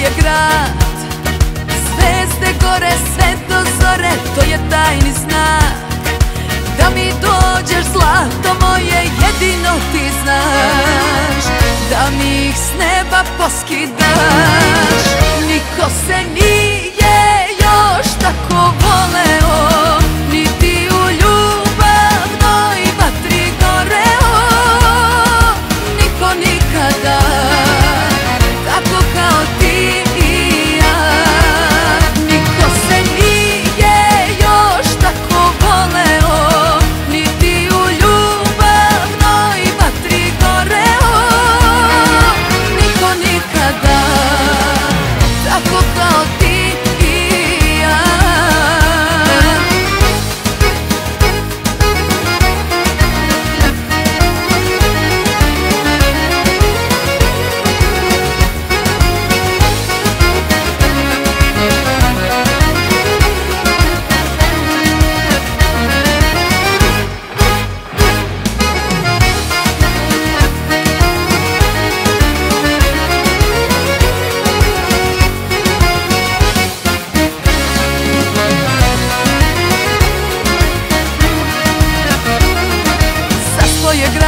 Je grad. Zvezde gore sve do zore To je tajni znak. Da mi dođeš zlato moje Jedino ti znaš. Da mi ih s neba poskidaš. Niko se nije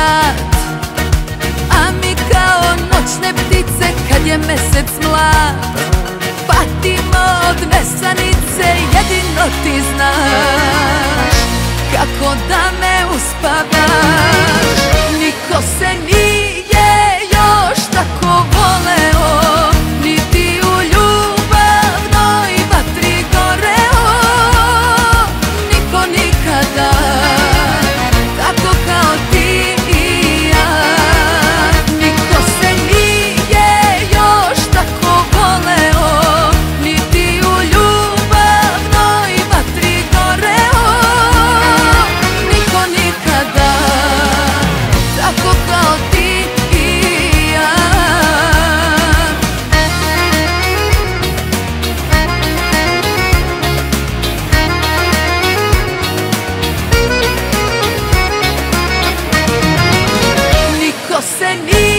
grad A mi kao noćne ptice kad je mesec mlad Patimo od nesanice, jedino ti znaš Kako da me uspavaš. Niko se